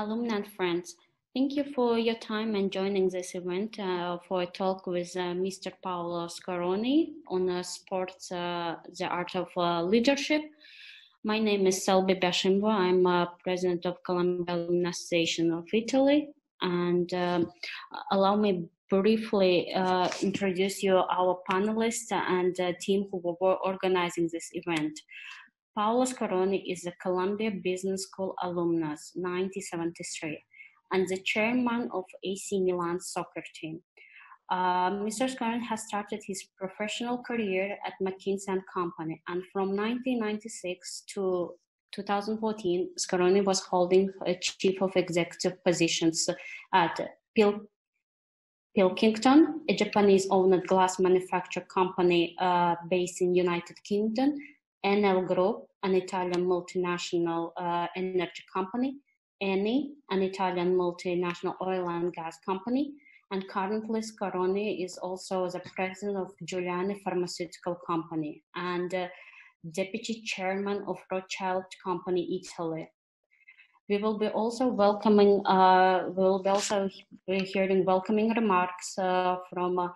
Alumni and friends. Thank you for your time and joining this event uh, for a talk with uh, Mr. Paolo Scaroni on uh, sports, uh, the art of uh, leadership. My name is Selby Byashimova. I'm uh, president of Columbia Alumni Association of Italy. And um, allow me briefly introduce you our panelists and team who were organizing this event. Paolo Scaroni is a Columbia Business School alumnus, 1973 and the chairman of AC Milan soccer team. Uh, Mr. Scaroni has started his professional career at McKinsey Company, and from 1996 to 2014, Scaroni was holding a chief of executive positions at Pil- Pilkington, a Japanese-owned glass manufacturer company uh, based in United Kingdom, Enel Group, an Italian multinational uh, energy company, Eni, an Italian multinational oil and gas company, and currently Scaroni is also the president of Giuliani Pharmaceutical Company and uh, deputy chairman of Rothschild Company Italy. We will be also welcoming, uh, we will be also hearing welcoming remarks uh, from uh,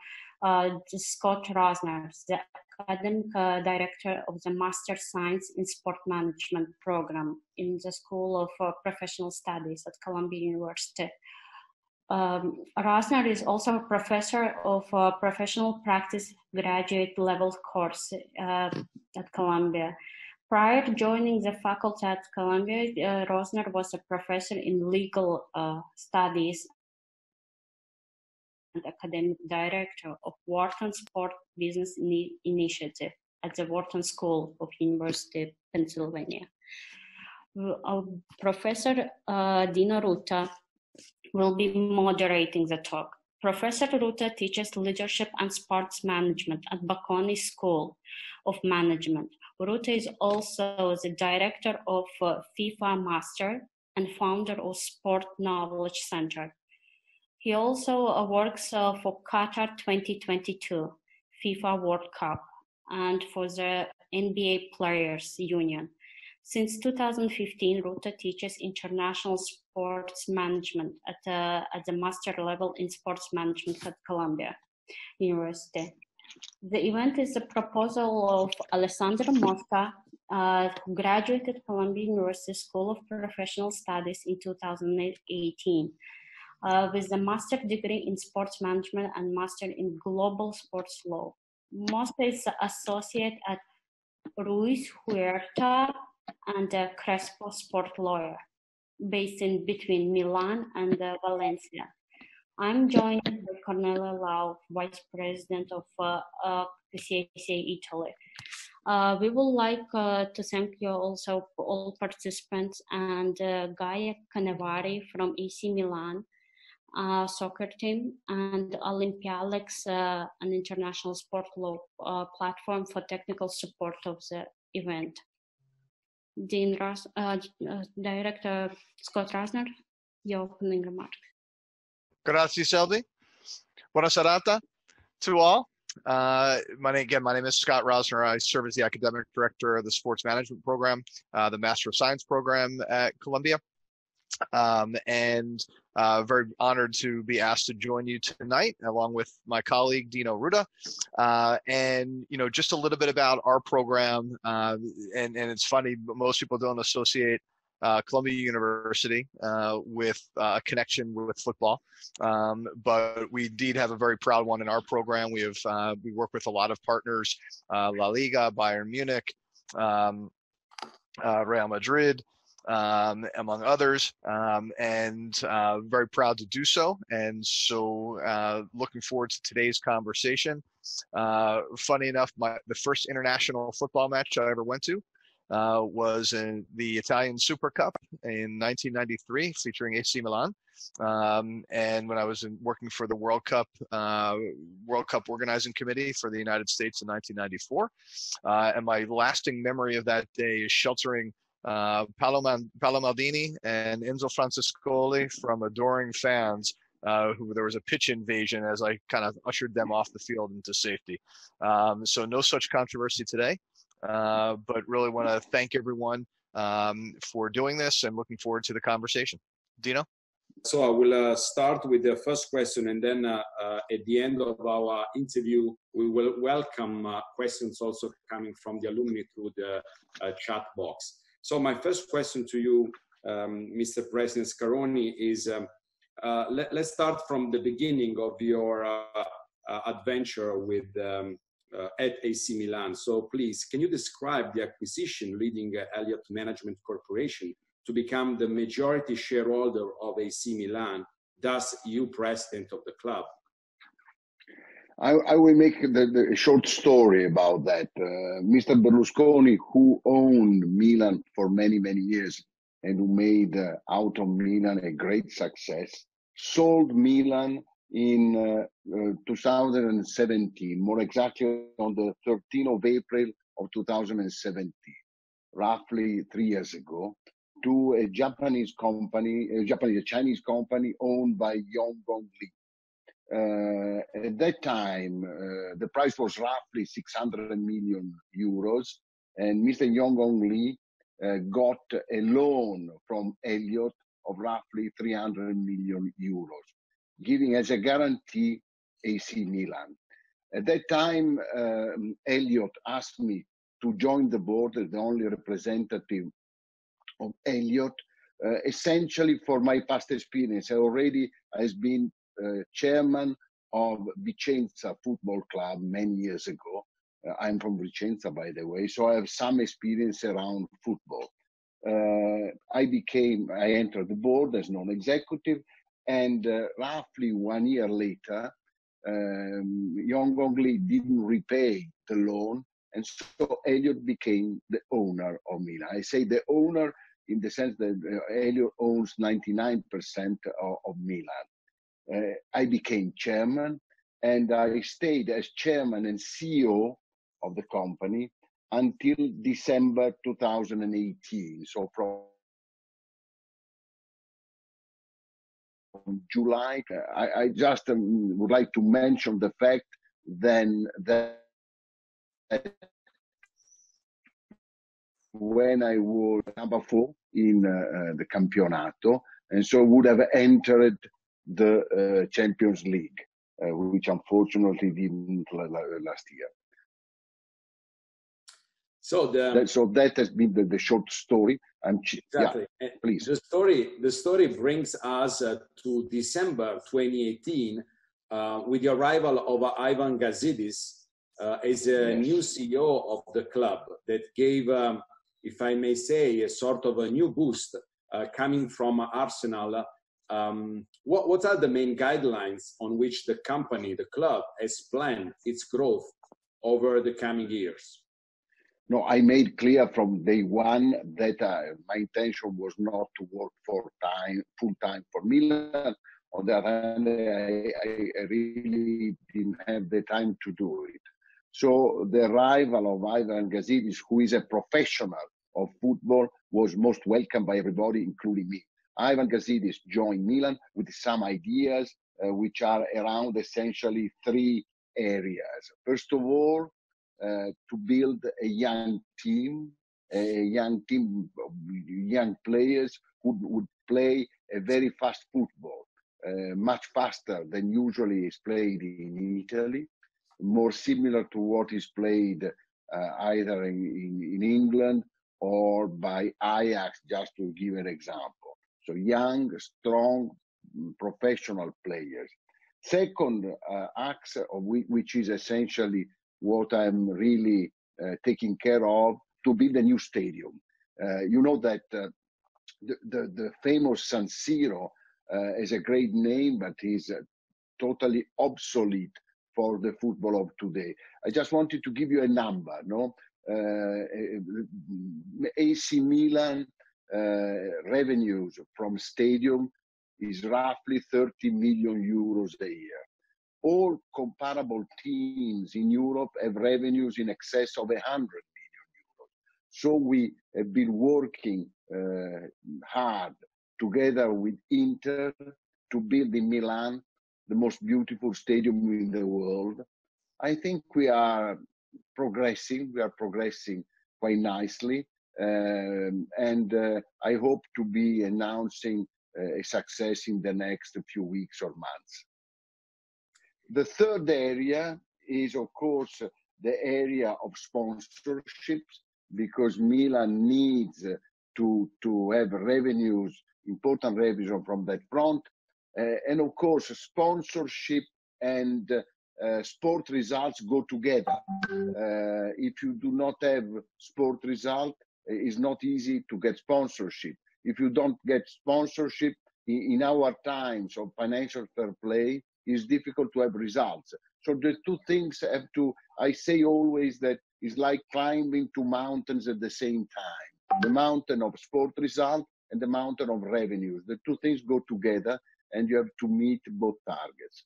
uh, Scott Rosner, the academic uh, director of the Master Science in Sport Management program in the School of uh, Professional Studies at Columbia University. Um, Rosner is also a professor of uh, professional practice graduate level course uh, at Columbia. Prior to joining the faculty at Columbia, uh, Rosner was a professor in legal uh, studies and academic director of Wharton Sport Business Initiative at the Wharton School of University of Pennsylvania. Our Professor uh, Dino Ruta will be moderating the talk. Professor Ruta teaches leadership and sports management at Bocconi School of Management. Ruta is also the director of uh, FIFA Master and founder of Sport Knowledge Center. He also works uh, for Qatar 2022 FIFA World Cup and for the NBA Players Union. Since 2015, Ruta teaches international sports management at, at the master level in sports management at Columbia University. The event is a proposal of Alessandro Mosca, uh, who graduated Columbia University School of Professional Studies in 2018 uh, with a master's degree in sports management and master in global sports law. Mosca is associate at Ruiz Huerta and uh, Crespo Sport Lawyer, based in between Milan and uh, Valencia. I'm joined by Cornelia Lau, Vice President of uh, uh, Italy. Uh, we would like uh, to thank you also all participants and uh, Gaia Canevari from AC Milan uh, soccer team, and Olympialex, uh, an international sport law uh, platform for technical support of the event. Dean Ross, uh, uh, Director Scott Rosner, your opening remarks. Grazie, Selby. Buona serata to all. Uh, my name again, my name is Scott Rosner. I serve as the academic director of the sports management program, uh, the Master of Science program at Columbia. Um, and uh, very honored to be asked to join you tonight, along with my colleague Dino Ruta. Uh, and you know, just a little bit about our program. Uh, and and it's funny, most people don't associate uh, Columbia University uh, with uh, a connection with football, um, but we indeed have a very proud one in our program. We have uh, we work with a lot of partners, uh, La Liga, Bayern Munich, um, Real Madrid, um, among others, um, and uh, very proud to do so. And so, uh, looking forward to today's conversation. Uh, funny enough, my the first international football match I ever went to uh, was in the Italian Super Cup in 1993, featuring AC Milan. Um, and when I was in, working for the World Cup uh, World Cup organizing committee for the United States in 1994, uh, and my lasting memory of that day is sheltering uh, Paolo, Maldini and Enzo Francescoli from adoring fans uh, who there was a pitch invasion as I kind of ushered them off the field into safety. Um, so no such controversy today, uh, but really want to thank everyone um, for doing this and looking forward to the conversation. Dino? So I will uh, start with the first question, and then uh, uh, at the end of our interview, we will welcome uh, questions also coming from the alumni through the chat box. So my first question to you, um, Mr. President Scaroni, is um, uh, let, us start from the beginning of your adventure with um, at AC Milan. So please, can you describe the acquisition leading Elliott Management Corporation to become the majority shareholder of AC Milan, thus you president of the club? I, I will make the, the, a short story about that. Uh, Mr. Berlusconi, who owned Milan for many, many years and who made uh, out of Milan a great success, sold Milan in uh, uh 2017, more exactly on the 13th of April of 2017, roughly three years ago to a Japanese company, a Japanese, a Chinese company owned by Yonghong Li. Uh, at that time, uh, the price was roughly 600 million euros, and Mr. Yonghong Li uh, got a loan from Elliott of roughly 300 million euros, giving as a guarantee AC Milan. At that time, um, Elliott asked me to join the board as the only representative of Elliott, uh, essentially for my past experience. I already has been chairman of Vicenza Football Club many years ago. Uh, I'm from Vicenza, by the way, so I have some experience around football. Uh, I became, I entered the board as non-executive, and uh, roughly one year later, um, Yonghong Li didn't repay the loan, and so Elliott became the owner of Milan. I say the owner in the sense that uh, Elliott owns 99% of, of Milan. Uh, I became chairman and I stayed as chairman and CEO of the company until December 2018. So from July, I, I just um, would like to mention the fact then that when I was number four in uh, uh, the Campionato, and so would have entered the uh, Champions League, uh, which unfortunately didn't last year. So the that, so that has been the, the short story. I'm exactly. Yeah, please. The story the story brings us uh, to December 2018 uh, with the arrival of Ivan Gazidis as a yes. new CEO of the club that gave um, if I may say, a sort of a new boost uh, coming from Arsenal. Um, what, what are the main guidelines on which the company, the club, has planned its growth over the coming years? No, I made clear from day one that uh, my intention was not to work for time, full time for Milan. On the other hand, I, I, really didn't have the time to do it. So the arrival of Ivan Gazidis, who is a professional of football was most welcomed by everybody, including me. Ivan Gazidis joined Milan with some ideas uh, which are around essentially three areas. First of all, uh, to build a young team, a young team young players who would play a very fast football, uh, much faster than usually is played in Italy, more similar to what is played uh, either in, in England or by Ajax, just to give an example. So young, strong, professional players. Second uh, axe, which is essentially what I'm really uh, taking care of, to build a new stadium. Uh, you know that uh, the, the, the, famous San Siro uh, is a great name, but is uh, totally obsolete for the football of today. I just wanted to give you a number. No, uh, AC Milan uh, revenues from stadium is roughly 30 million euros a year. All comparable teams in Europe have revenues in excess of 100 million euros. So we have been working uh, hard together with Inter to build in Milan the most beautiful stadium in the world. I think we are progressing. We are progressing quite nicely. Um, and uh, I hope to be announcing a success in the next few weeks or months. The third area is, of course, the area of sponsorships because Milan needs to, to have revenues, important revenue from that front. Uh, and of course, sponsorship and uh, sport results go together. Uh, if you do not have sport result, it's not easy to get sponsorship. If you don't get sponsorship in, in our times of financial fair play, it's difficult to have results. So the two things have to, I say always that it's like climbing two mountains at the same time. The mountain of sport result and the mountain of revenues. The two things go together and you have to meet both targets.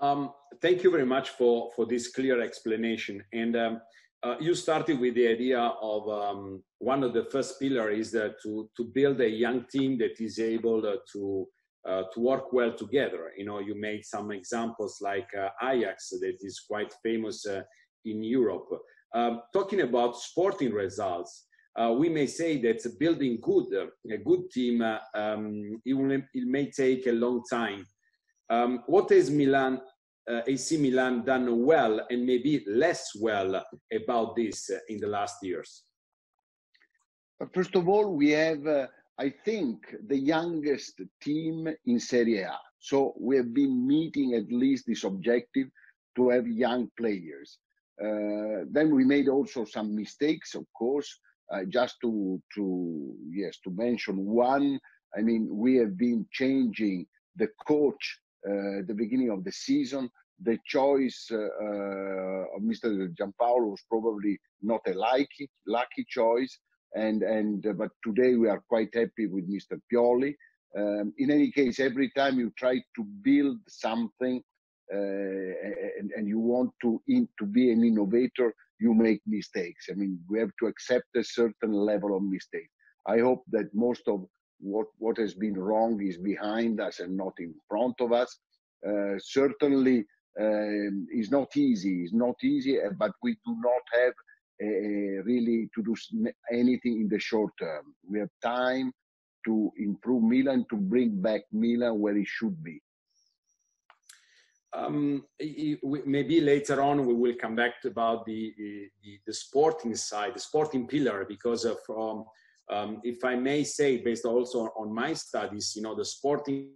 Um, thank you very much for, for this clear explanation. And um, uh, you started with the idea of um, one of the first pillars is that to, to build a young team that is able uh, to uh, to work well together. You know, you made some examples like uh, Ajax that is quite famous uh, in Europe. Um, talking about sporting results, uh, we may say that building good a good team um, it, will, it may take a long time. Um, what has Milan uh, AC Milan done well and maybe less well about this uh, in the last years? First of all, we have, uh, I think, the youngest team in Serie A. So we have been meeting at least this objective to have young players. Uh, then we made also some mistakes, of course. Uh, just to to yes to mention one, I mean we have been changing the coach uh, the beginning of the season, the choice uh, uh, of Mr. Giampaolo was probably not a lucky, lucky choice. And, and but today we are quite happy with Mr. Pioli. Um, in any case, every time you try to build something uh, and, and, you want to in, to be an innovator, you make mistakes. I mean, we have to accept a certain level of mistake. I hope that most of what what has been wrong is behind us and not in front of us. Uh, certainly, um, is not easy. It's not easy, uh, but we do not have uh, really to do anything in the short term. We have time to improve Milan, to bring back Milan where it should be. Um, maybe later on we will come back to about the, the, the sporting side, the sporting pillar, because of, um, if I may say, based also on my studies, you know, the sporting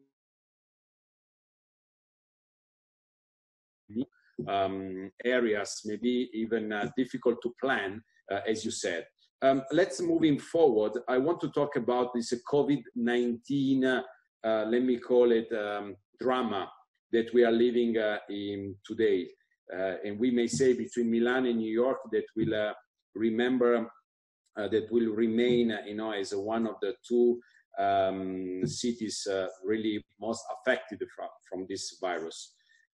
um, areas, maybe even uh, difficult to plan, uh, as you said. Um, let's moving forward. I want to talk about this COVID-19, uh, let me call it um, drama that we are living uh, in today. Uh, and we may say between Milan and New York that will uh, remember, that will remain, you know, as one of the two um, cities really most affected from, from this virus.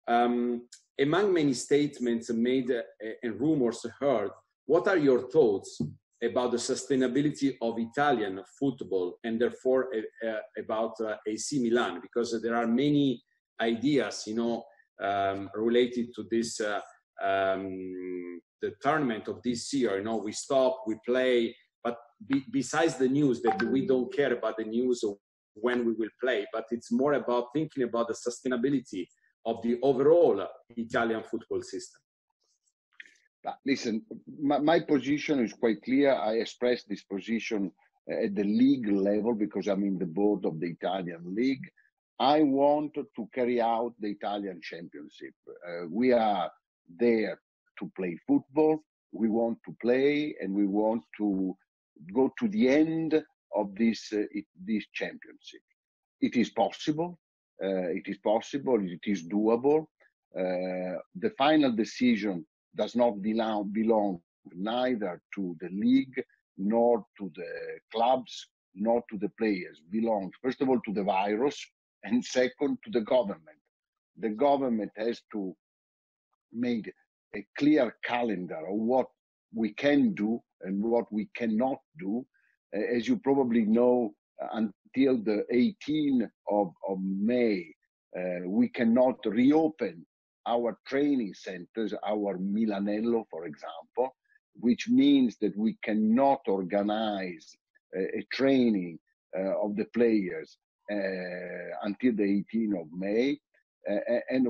Um, among many statements made uh, and rumors heard, what are your thoughts about the sustainability of Italian football and therefore uh, uh about uh, AC Milan? Because there are many ideas, you know, um, related to this, uh, um, the tournament of this year. You know, we stop, we play, but be, besides the news that we don't care about the news of when we will play, but it's more about thinking about the sustainability of the overall Italian football system? Listen, my, my, position is quite clear. I express this position at the league level because I'm in the board of the Italian league. I want to carry out the Italian championship. Uh, we are there to play football. We want to play and we want to go to the end of this, uh, it, this championship. It is possible. Uh, it is possible, it is doable. Uh, the final decision does not belong, belong neither to the league nor to the clubs nor to the players. Belongs first of all to the virus and second to the government. The government has to make a clear calendar of what we can do and what we cannot do. As you probably know, until the 18th of, of May, uh, we cannot reopen our training centers, our Milanello, for example, which means that we cannot organize a, a training uh, of the players uh, until the 18th of May, and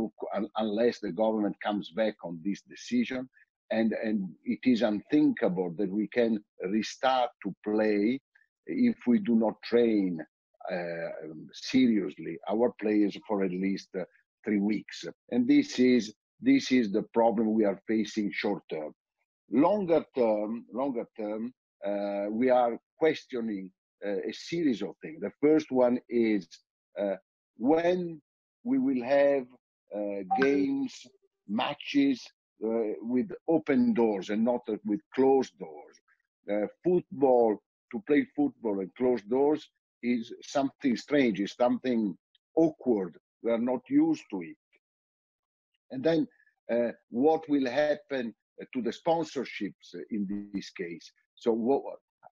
unless the government comes back on this decision, and and it is unthinkable that we can restart to play if we do not train uh, seriously our players for at least uh, three weeks. And this is this is the problem we are facing short term. Longer term, longer term, uh, we are questioning uh, a series of things. The first one is uh, when we will have uh, games, matches with open doors and not with closed doors. football to play football and closed doors is something strange, is something awkward. We are not used to it. And then uh, what will happen to the sponsorships in this case? So what,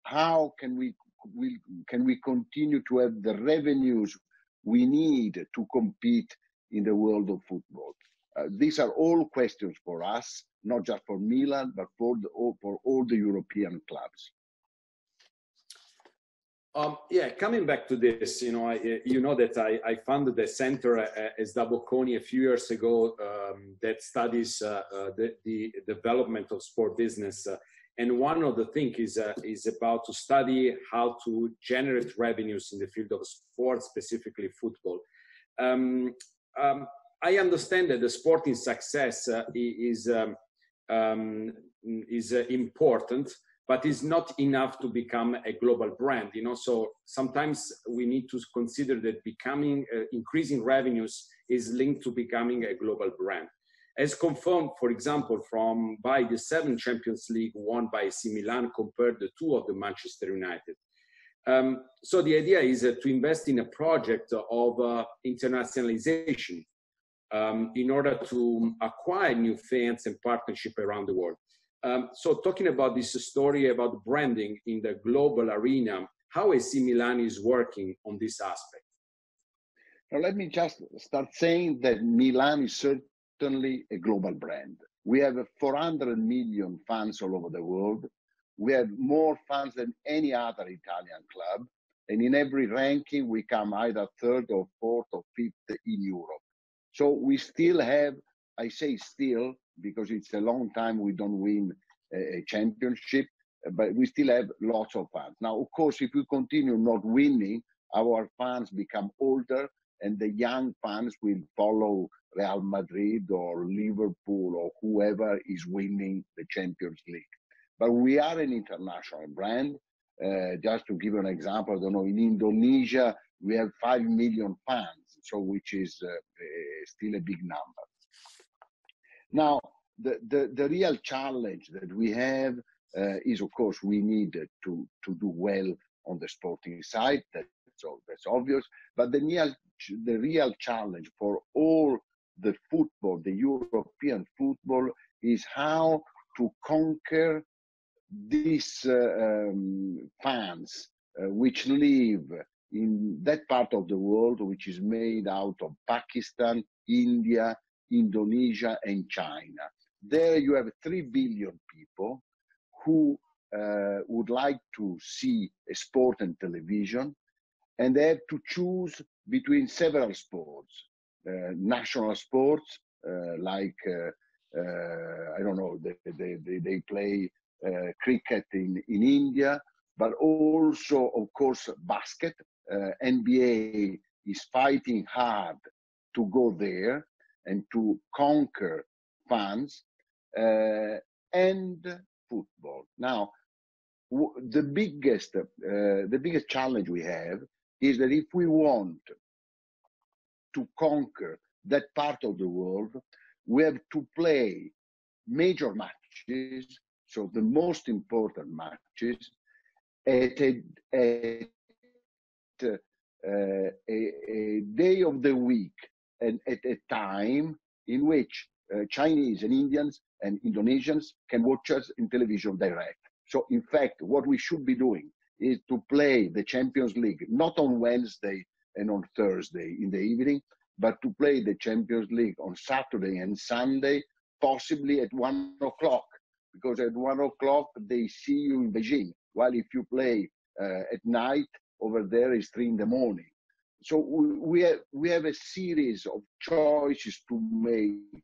how can we, we can we continue to have the revenues we need to compete in the world of football? Uh, these are all questions for us, not just for Milan, but for, the, for all the European clubs. Um, yeah, coming back to this, you know, I, you know that I, I founded a center at SDA Bocconi a few years ago um, that studies uh, uh, the, the, development of sport business. And one of the things is, uh, is about to study how to generate revenues in the field of sports, specifically football. Um, um I understand that the sporting success uh, is, um, um, is uh, important, but it's not enough to become a global brand you know so sometimes we need to consider that becoming uh, increasing revenues is linked to becoming a global brand as confirmed for example from by the seven champions league won by AC Milan compared to two of the Manchester United um, so the idea is uh, to invest in a project of uh, internationalization um, in order to acquire new fans and partnership around the world um, so talking about this story about branding in the global arena, how AC Milan is working on this aspect? Now, let me just start saying that Milan is certainly a global brand. We have 400 million fans all over the world. We have more fans than any other Italian club. And in every ranking, we come either third or fourth or fifth in Europe. So we still have, I say still, because it's a long time we don't win a, championship, but we still have lots of fans. Now, of course, if we continue not winning, our fans become older and the young fans will follow Real Madrid or Liverpool or whoever is winning the Champions League. But we are an international brand. Uh, just to give an example, I don't know, in Indonesia, we have 5 million fans, so which is uh, still a big number. Now, the, the, the real challenge that we have uh, is, of course, we need to, to do well on the sporting side. That's, that's obvious. But the real, the real challenge for all the football, the European football, is how to conquer these uh, um, fans uh, which live in that part of the world which is made out of Pakistan, India, Indonesia, and China. There you have 3 billion people who uh, would like to see a sport and television, and they have to choose between several sports, national sports uh, like uh, uh, I don't know they they, they play uh, cricket in in India, but also of course basket. NBA is fighting hard to go there and to conquer fans uh, and football. Now, the biggest uh, the biggest challenge we have is that if we want to conquer that part of the world, we have to play major matches, so the most important matches, at a, at, uh, a, a day of the week and at a time in which uh, Chinese and Indians and Indonesians can watch us in television direct. So in fact, what we should be doing is to play the Champions League, not on Wednesday and on Thursday in the evening, but to play the Champions League on Saturday and Sunday, possibly at one o'clock, because at one o'clock they see you in Beijing. While if you play uh, at night, over there is three in the morning. So we, we have we have a series of choices to make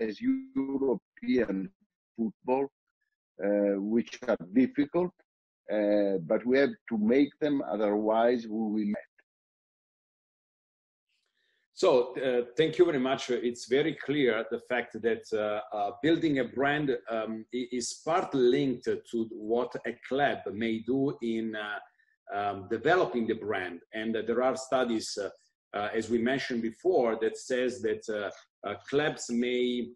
as European football, uh, which are difficult, uh, but we have to make them. Otherwise, we will so uh, thank you very much. It's very clear the fact that uh, uh, building a brand um, is part linked to what a club may do in uh, um, developing the brand. And there are studies, uh, uh, as we mentioned before, that says that clubs may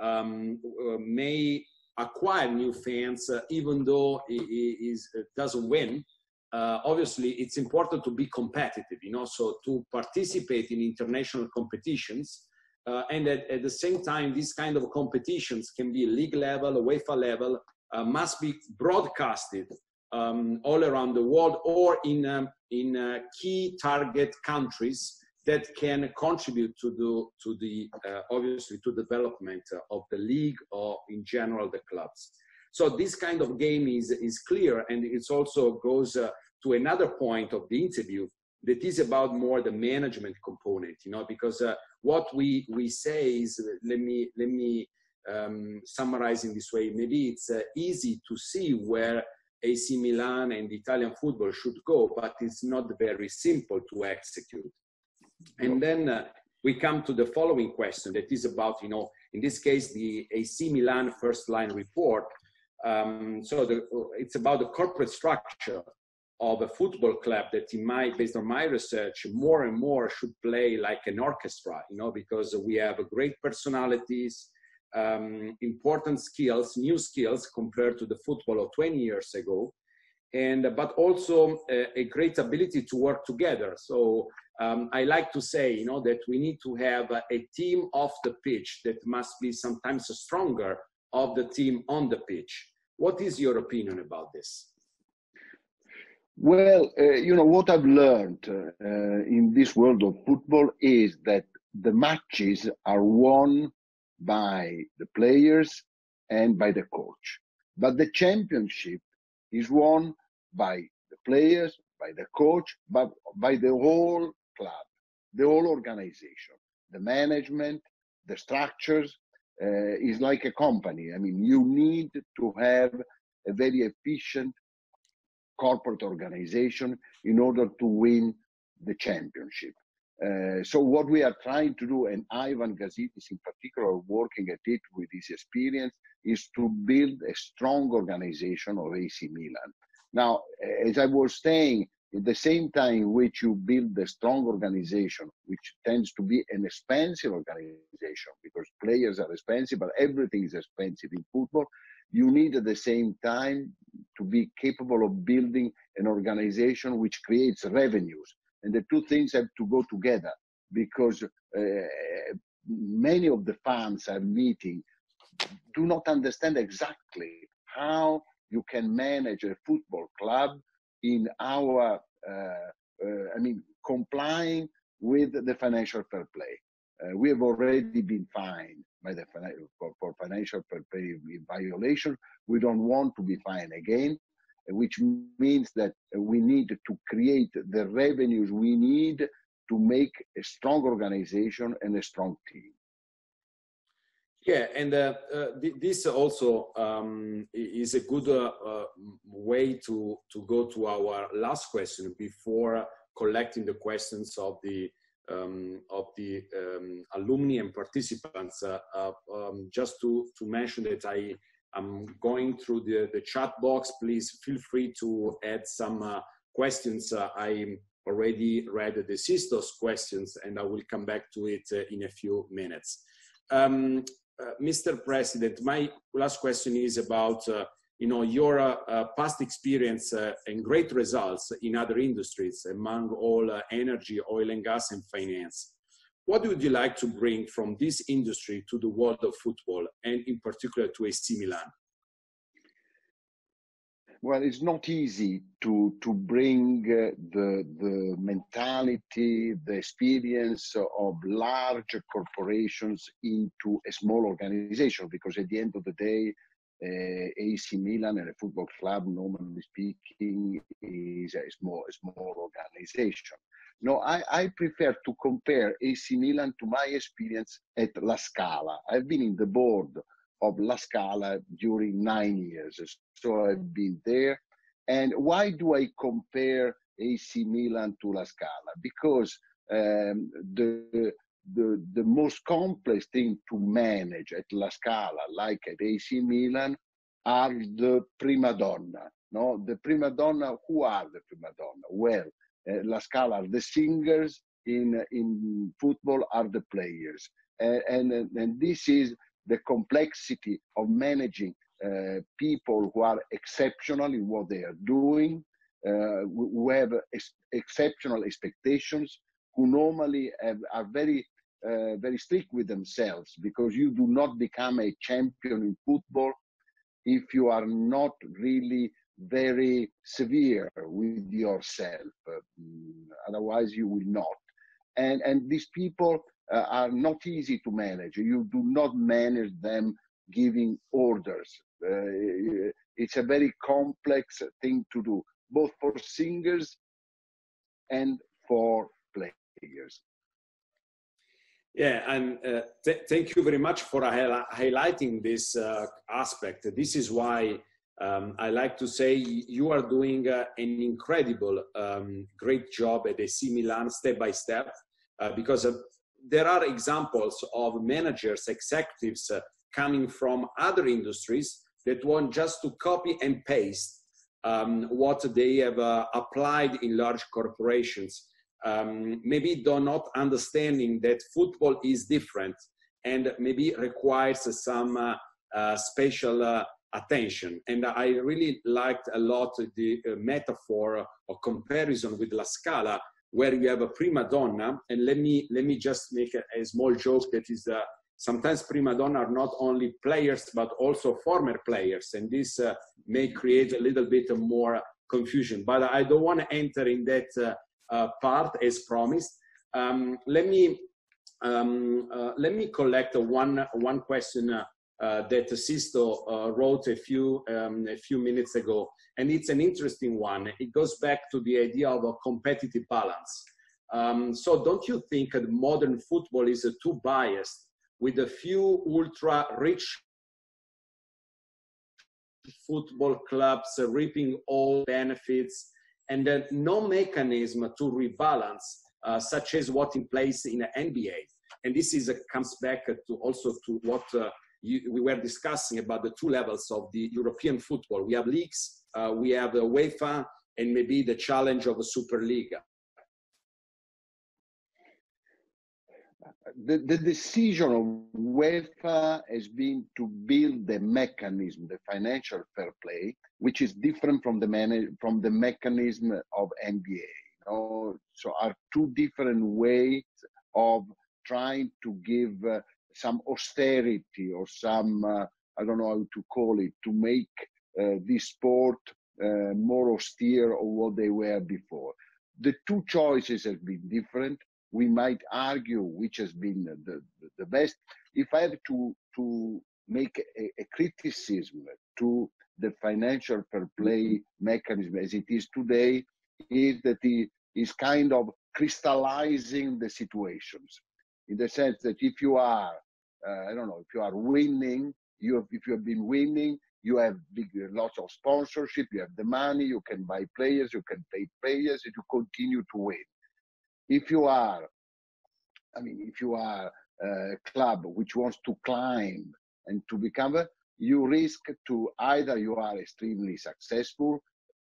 um, may acquire new fans even though it, it, it doesn't win uh, obviously it's important to be competitive, you know, so to participate in international competitions. Uh, and at, at, the same time, these kind of competitions can be league level, UEFA level, uh, must be broadcasted um, all around the world or in, um, in uh, key target countries that can contribute to the, to the uh, obviously to development of the league or in general the clubs. So this kind of game is, is clear and it also goes uh, to another point of the interview that is about more the management component, you know, because uh, what we, we say is, let me, let me um, summarize in this way, maybe it's uh, easy to see where AC Milan and Italian football should go, but it's not very simple to execute. And then uh, we come to the following question that is about, you know, in this case, the AC Milan first line report um, so the, it's about the corporate structure of a football club that in my based on my research more and more should play like an orchestra you know because we have great personalities um, important skills new skills compared to the football of 20 years ago. And but also a, a great ability to work together. So um, i like to say you know that we need to have a, a team off the pitch that must be sometimes stronger of the team on the pitch. What is your opinion about this? Well, uh, you know, what I've learned uh, in this world of football is that the matches are won by the players and by the coach. But the championship is won by the players, by the coach, but by the whole club, the whole organization, the management, the structures, uh, is like a company. I mean, you need to have a very efficient corporate organization in order to win the championship. Uh, so what we are trying to do, and Ivan Gazidis in particular, working at it with his experience, is to build a strong organization of AC Milan. Now, as I was saying, at the same time in which you build a strong organization, which tends to be an expensive organization because players are expensive, but everything is expensive in football, you need at the same time to be capable of building an organization which creates revenues. And the two things have to go together because uh, many of the fans I'm meeting do not understand exactly how you can manage a football club in our, uh, uh, I mean, complying with the financial fair play. Uh, we have already been fined by the for, for financial violation. We don't want to be fined again, which means that we need to create the revenues we need to make a strong organization and a strong team. Yeah, and uh, uh, th this also um, is a good uh, uh, way to, to go to our last question before collecting the questions of the um, of the um, alumni and participants. Uh, uh, um, just to, to mention that I am going through the, the chat box. Please feel free to add some questions. I already read the Sistos questions and I will come back to it in a few minutes. Um, uh, Mr. President, my last question is about uh, you know your uh, past experience and great results in other industries, among all energy, oil and gas, and finance. What would you like to bring from this industry to the world of football, and in particular to AC Milan? well, it's not easy to to bring uh, the the mentality, the experience of large corporations into a small organization because at the end of the day, uh, AC Milan and a football club, normally speaking, is a small, small organization. No, I, I prefer to compare AC Milan to my experience at La Scala. I've been in the board of La Scala during nine years, so I've been there. And why do I compare AC Milan to La Scala? Because um, the the, the most complex thing to manage at La Scala, like at AC Milan, are the prima donna. No, the prima donna. Who are the prima donna? Well, uh, La Scala are the singers. In in football, are the players, uh, and and this is the complexity of managing uh, people who are exceptional in what they are doing, uh, who have ex exceptional expectations, who normally have, are very uh, very strict with themselves because you do not become a champion in football if you are not really very severe with yourself. Uh, otherwise, you will not. And and these people uh, are not easy to manage. You do not manage them giving orders. Uh, it's a very complex thing to do, both for singers and for players. Yeah, and uh, th thank you very much for highlighting this uh, aspect. This is why um, I like to say you are doing uh, an incredible, um, great job at AC Milan step by step, uh, because there are examples of managers, executives uh, coming from other industries that want just to copy and paste um, what they have uh, applied in large corporations um, maybe do not understanding that football is different and maybe requires some uh, uh, special uh, attention. And I really liked a lot the uh, metaphor or comparison with La Scala, where you have a prima donna. And let me let me just make a, a small joke that is uh, sometimes prima donna are not only players but also former players, and this uh, may create a little bit more confusion. But I don't want to enter in that part as promised. Um, let me um, uh, let me collect one one question uh, that Sisto wrote a few um, a few minutes ago, and it's an interesting one. It goes back to the idea of a competitive balance. Um, so, don't you think that modern football is too biased with a few ultra rich football clubs reaping all benefits and then no mechanism to rebalance, uh, such as what in place in the NBA. And this is uh, comes back to also to what uh, you, we were discussing about the two levels of the European football. We have leagues, uh, we have the UEFA, and maybe the challenge of a Superliga. The, the, decision of UEFA has been to build the mechanism, the financial fair play, which is different from the man- from the mechanism of NBA. You know? So are two different ways of trying to give uh, some austerity or some uh, I don't know how to call it to make uh, this sport uh, more austere of what they were before. The two choices have been different. We might argue which has been the, the, best. If I have to to make a, a criticism to the financial fair play mechanism as it is today is that it is kind of crystallizing the situations in the sense that if you are uh, i don't know if you are winning you have, if you have been winning you have big lots of sponsorship you have the money you can buy players you can pay players and you continue to win if you are i mean if you are a club which wants to climb and to become a you risk to either you are extremely successful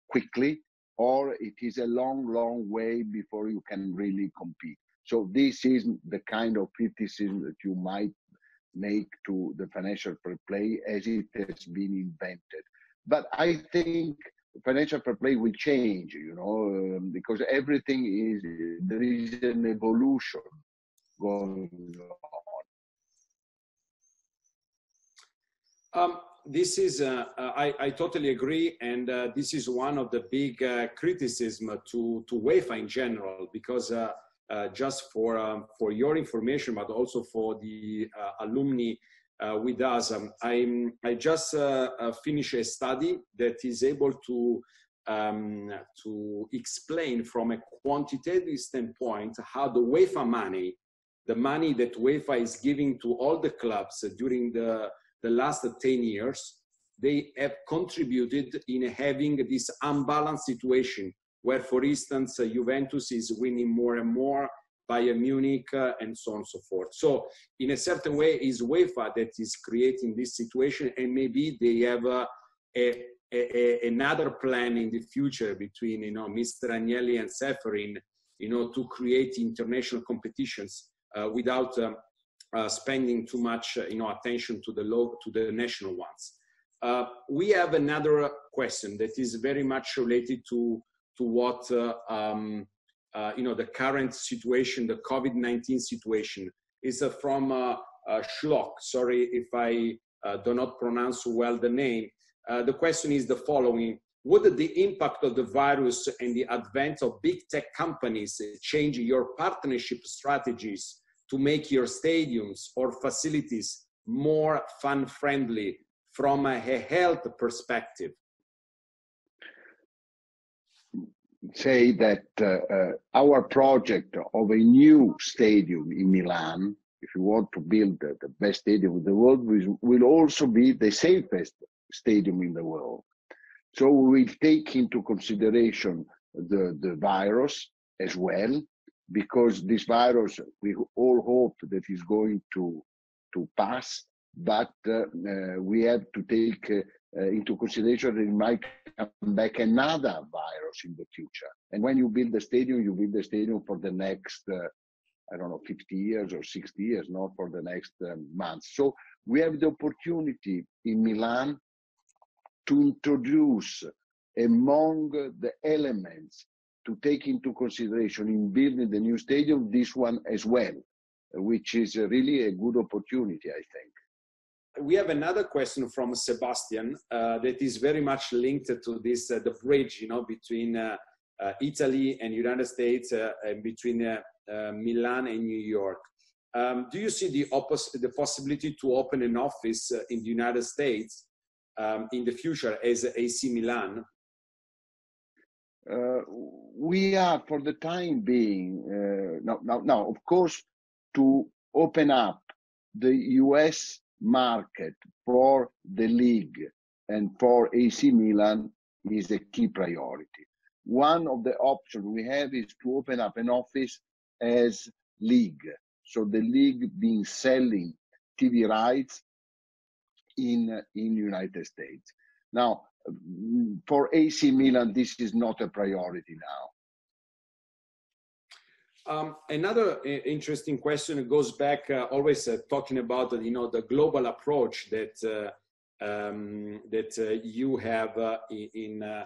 quickly or it is a long, long way before you can really compete. So this is the kind of criticism that you might make to the financial play as it has been invented. But I think financial fair play will change, you know, um, because everything is, there is an evolution going on. Um, this is, uh, uh, I, I, totally agree. And uh, this is one of the big uh, criticism to, to UEFA in general, because uh, uh, just for, um, for your information, but also for the alumni uh, with us. Um, I'm, I just uh, uh, finished a study that is able to um, to explain from a quantitative standpoint how the UEFA money, the money that UEFA is giving to all the clubs during the, the last 10 years, they have contributed in having this unbalanced situation where, for instance, Juventus is winning more and more, Bayern Munich, uh, and so on and so forth. So, in a certain way, is UEFA that is creating this situation, and maybe they have a, a, a, another plan in the future between, you know, Mr. Agnelli and Ceferin, you know, to create international competitions uh, without um, uh, spending too much, uh, you know, attention to the low, to the national ones. Uh, we have another question that is very much related to to what uh, um, uh, you know, the current situation, the COVID-19 situation, is uh, from uh, Schlock. Sorry if I do not pronounce well the name. the question is the following. Would the impact of the virus and the advent of big tech companies change your partnership strategies to make your stadiums or facilities more fun friendly from a health perspective? Say that uh, uh, our project of a new stadium in Milan, if you want to build the, the best stadium in the world, will, will also be the safest stadium in the world. So we will take into consideration the, the virus as well, because this virus, we all hope that is going to, to pass, but uh, uh, we have to take uh, into consideration it might come back another virus in the future. And when you build the stadium, you build the stadium for the next, uh, I don't know, 50 years or 60 years, not for the next um, months. So we have the opportunity in Milan to introduce among the elements to take into consideration in building the new stadium, this one as well, which is really a good opportunity, I think we have another question from Sebastian uh, that is very much linked to this uh, the bridge you know between uh, uh Italy and United States uh, and between uh, Milan and New York. Um, do you see the the possibility to open an office in the United States um, in the future as AC Milan? we are for the time being now, now, now of course to open up the US market for the league and for AC Milan is a key priority. One of the options we have is to open up an office as league. So the league being selling TV rights in in United States. Now, for AC Milan, this is not a priority now. Um, another uh, interesting question goes back uh, always uh, talking about you know the global approach that uh, um, that uh, you have uh, in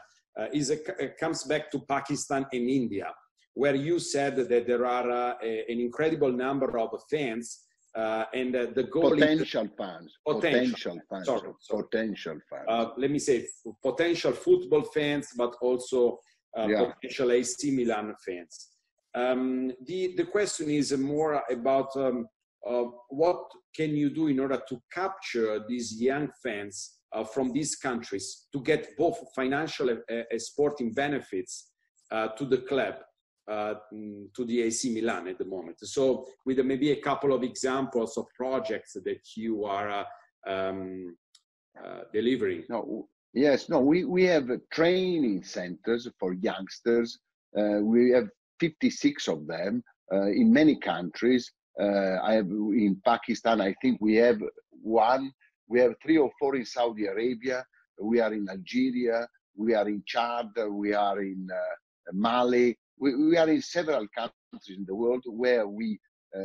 is a, comes back to Pakistan and India, where you said that there are a, an incredible number of fans and the goal potential is, fans, potential, potential fans, sorry, sorry. potential fans. let me say potential football fans, but also yeah. potential AC Milan fans. Um, the, the question is more about um, uh, what can you do in order to capture these young fans uh, from these countries to get both financial and uh, sporting benefits uh, to the club, uh, mm, to the AC Milan at the moment. So, with maybe a couple of examples of projects that you are uh, um, delivering. No, yes, no, we, we have training centers for youngsters. we have 56 of them uh, in many countries. Uh, I have in Pakistan, I think we have one. We have three or four in Saudi Arabia. We are in Algeria. We are in Chad. We are in uh, Mali. We, we, are in several countries in the world where we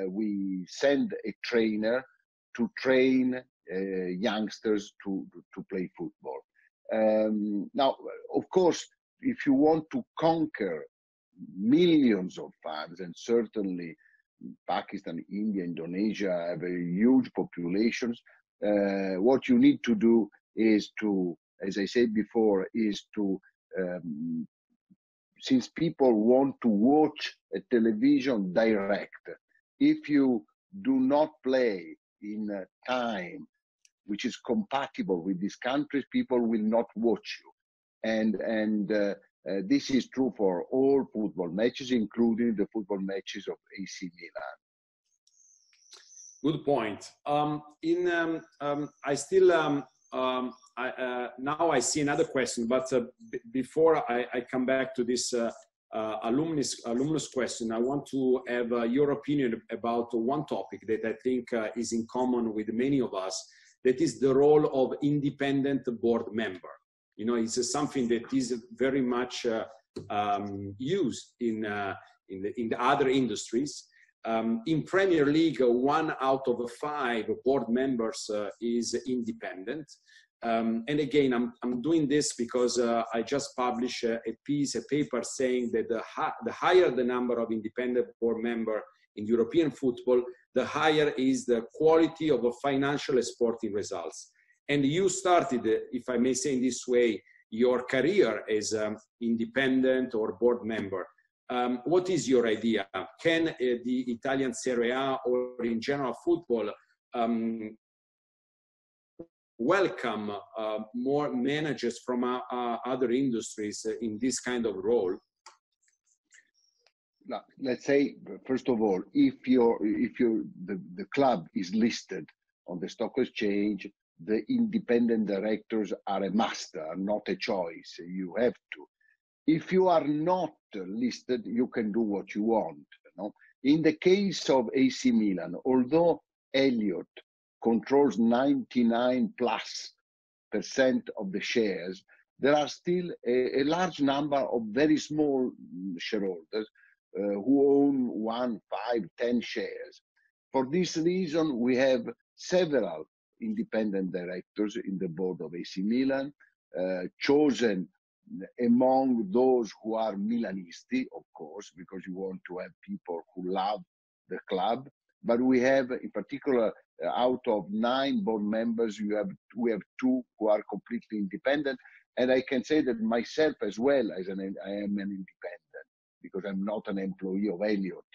we send a trainer to train uh, youngsters to to play football. Um, now, of course, if you want to conquer millions of fans, and certainly Pakistan, India, Indonesia have a huge populations. Uh, what you need to do is to, as I said before, is to um, since people want to watch a television direct, if you do not play in time which is compatible with these countries, people will not watch you. And, and uh, uh, this is true for all football matches, including the football matches of AC Milan. Good point. Um, in um, um, I still um, um, I, uh, now I see another question, but uh, before I, I, come back to this uh, uh, alumnus alumnus question, I want to have uh, your opinion about one topic that I think uh, is in common with many of us. That is the role of independent board member. You know, it's something that is very much um, used in in the, in the other industries. Um, in Premier League, one out of five board members uh, is independent. Um, and again, I'm, I'm doing this because uh, I just published a, a, piece, a paper saying that the, the higher the number of independent board member in European football, the higher is the quality of financial sporting results. And you started, if I may say in this way, your career as an independent or board member. Um, what is your idea? Can uh, the Italian Serie A or in general football um, welcome uh, more managers from uh, uh other industries in this kind of role? let's say first of all, if your if your the, the club is listed on the stock exchange, the independent directors are a must, not a choice. You have to if you are not listed, you can do what you want. You know? In the case of AC Milan, although Elliott controls 99 plus percent of the shares, there are still a, a large number of very small shareholders uh, who own one, five, ten shares. For this reason, we have several independent directors in the board of AC Milan, uh, chosen among those who are Milanisti, of course, because you want to have people who love the club. But we have, in particular, uh, out of nine board members, you have we have two who are completely independent, and I can say that myself as well as an I am an independent because I'm not an employee of Elliott.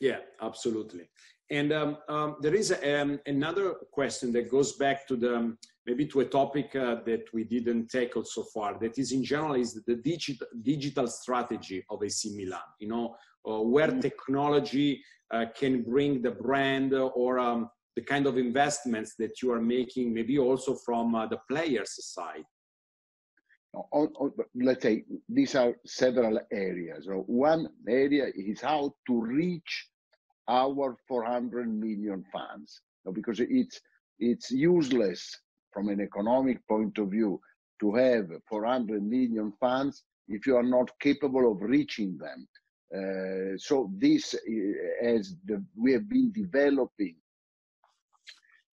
Yeah, absolutely. And um, um, there is a, um, another question that goes back to the maybe to a topic uh, that we didn't tackle so far. That is in general is the digital digital strategy of AC Milan. You know uh, where mm-hmm. technology uh, can bring the brand or um, the kind of investments that you are making, maybe also from uh, the players' side. On, on, let's say these are several areas. One area is how to reach our 400 million fans because it's it's useless from an economic point of view to have 400 million fans if you are not capable of reaching them. Uh, so this, uh, as the, we have been developing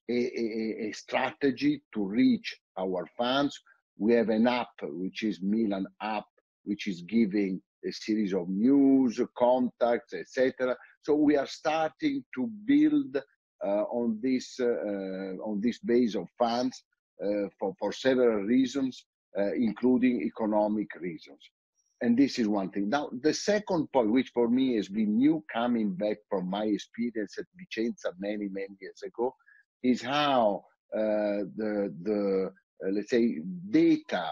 a, a, a, strategy to reach our fans. We have an app, which is Milan app, which is giving a series of news, contacts, etc. So we are starting to build uh, on this uh, on this base of fans uh, for for several reasons, including economic reasons. And this is one thing. Now, the second point, which for me has been new coming back from my experience at Vicenza many, many years ago, is how uh, the, the uh, let's say, data uh,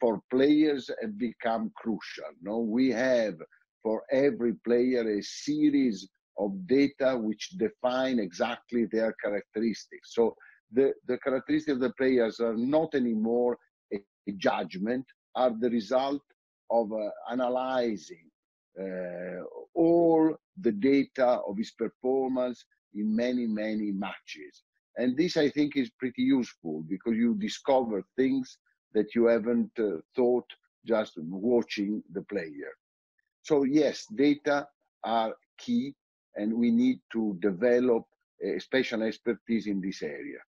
for players have become crucial. No, we have for every player a series of data which define exactly their characteristics. So the, the characteristics of the players are not anymore a, a judgment, are the result of uh, analyzing uh, all the data of his performance in many, many matches. And this, I think, is pretty useful because you discover things that you haven't uh, thought just watching the player. So yes, data are key and we need to develop a special expertise in this area.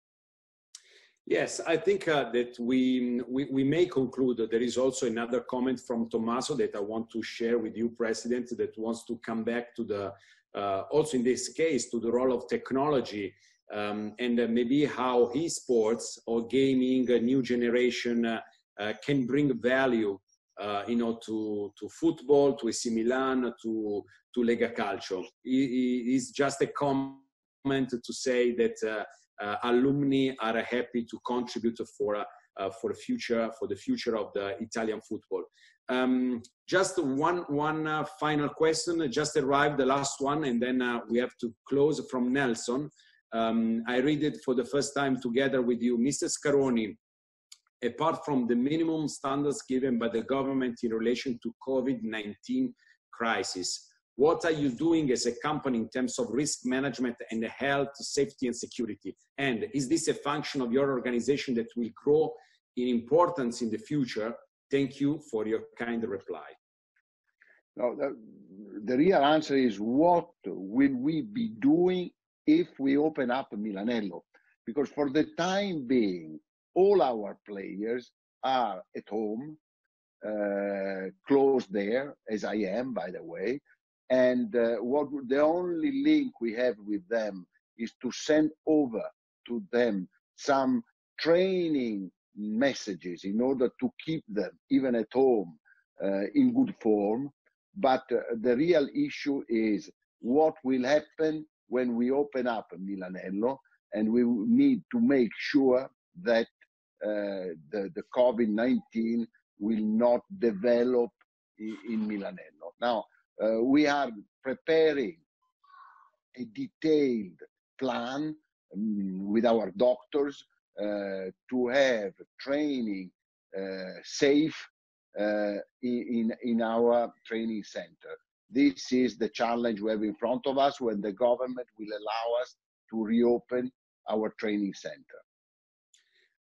Yes, I think uh, that we, we, we, may conclude that there is also another comment from Tommaso that I want to share with you, President, that wants to come back to the, uh, also in this case, to the role of technology um, and uh, maybe how esports or gaming, a new generation, uh, uh, can bring value uh, you know, to, to football, to AC Milan, to, to Lega Calcio. It's just a comment to say that uh, uh, alumni are happy to contribute for for the future for the future of the Italian football. Um, just one one final question. Just arrived the last one, and then we have to close from Nelson. Um, I read it for the first time together with you, Mr. Scaroni. Apart from the minimum standards given by the government in relation to COVID-19 crisis, what are you doing as a company in terms of risk management and health, safety, and security? And is this a function of your organization that will grow in importance in the future? Thank you for your kind reply. No, the, the real answer is what will we be doing if we open up Milanello? Because for the time being, all our players are at home, uh, close there, as I am, by the way. And uh, what the only link we have with them is to send over to them some training messages in order to keep them even at home uh, in good form. But uh, the real issue is what will happen when we open up Milanello, and we need to make sure that uh, the, the COVID-19 will not develop in, in Milanello. Now, uh, we are preparing a detailed plan um, with our doctors uh, to have training uh, safe uh, in, in our training center. This is the challenge we have in front of us when the government will allow us to reopen our training center.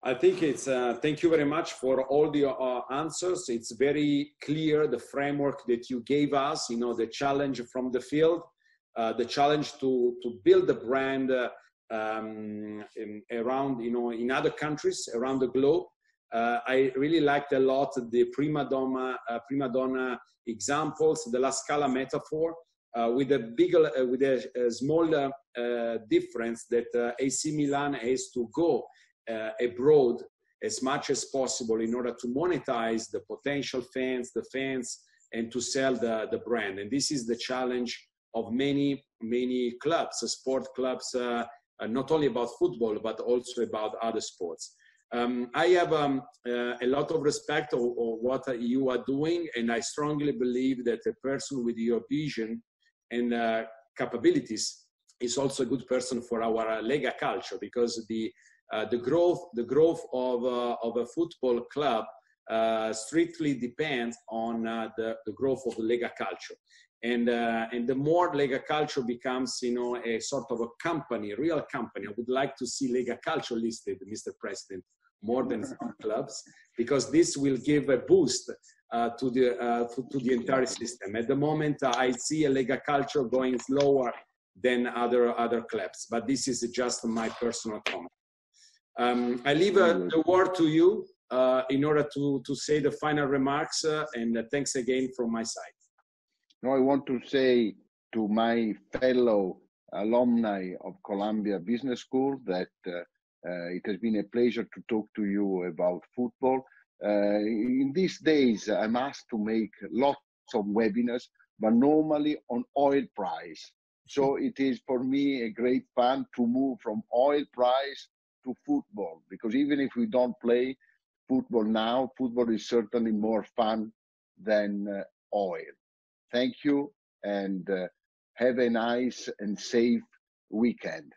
I think it's, uh, thank you very much for all the uh, answers. It's very clear the framework that you gave us, you know, the challenge from the field, uh, the challenge to, to build the brand um, in, around, you know, in other countries around the globe. Uh, I really liked a lot the prima donna, uh, prima donna examples, the La Scala metaphor, uh, with a bigger, uh, with a, a small uh, difference that uh, AC Milan has to go abroad as much as possible in order to monetize the potential fans, the fans, and to sell the, the brand. And this is the challenge of many, many clubs, sport clubs, uh, not only about football, but also about other sports. Um, I have um, uh, a lot of respect of, of, what you are doing, and I strongly believe that a person with your vision and uh, capabilities is also a good person for our uh, Lega Calcio because the uh, the growth the growth of uh, of a football club strictly depends on the, the growth of the Lega Calcio and uh, and the more Lega Calcio becomes, you know, a sort of a company, a real company. I would like to see Lega Calcio listed, Mr. President, more than clubs, because this will give a boost uh, to the uh, to, to, the entire system. At the moment, uh, I see a Lega Calcio going slower than other other clubs, but this is just my personal comment. Um, I leave uh, the word to you uh, in order to to say the final remarks, and thanks again from my side. Now I want to say to my fellow alumni of Columbia Business School that uh, uh, it has been a pleasure to talk to you about football. Uh, in these days, I'm asked to make lots of webinars, but normally on oil price. So it is for me a great fun to move from oil price to football because even if we don't play football now, football is certainly more fun than uh, oil. Thank you and uh, have a nice and safe weekend.